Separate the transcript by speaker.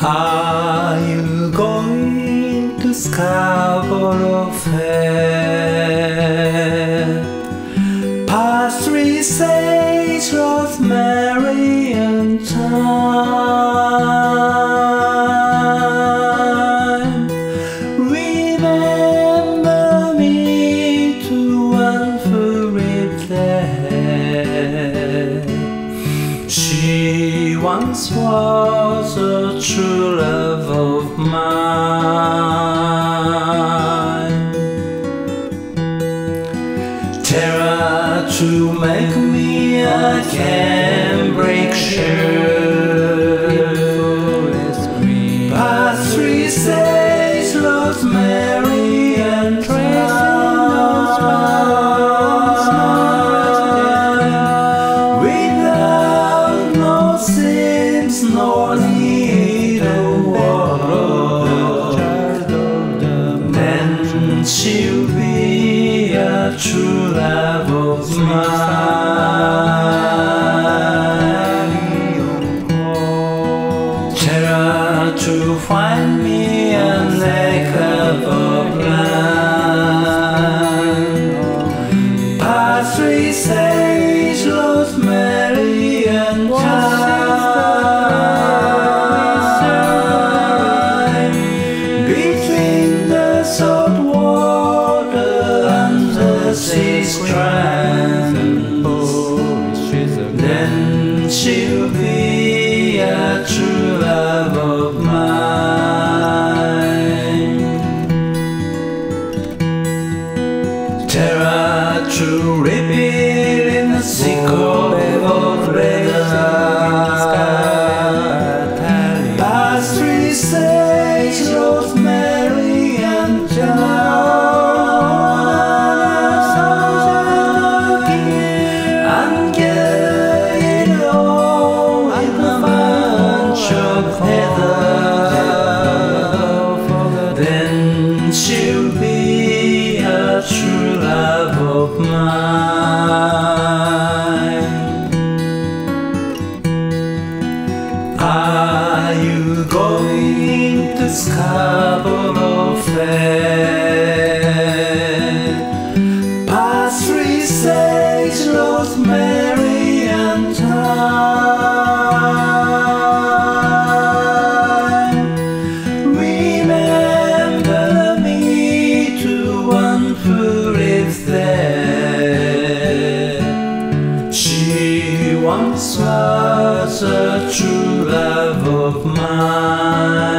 Speaker 1: Are you going to Scarborough Fair? Past three sage, Rosemary and thyme. Once was a true love of mine. Terror to make me a cambric shirt. Past three rosemary and mine. Terror to find me a neck sage, rosemary and thyme. I'm getting old with a bunch of heather. Then she'll be a true love of mine. Are you going Past three and. Remember me to one there. She once was a true love of mine.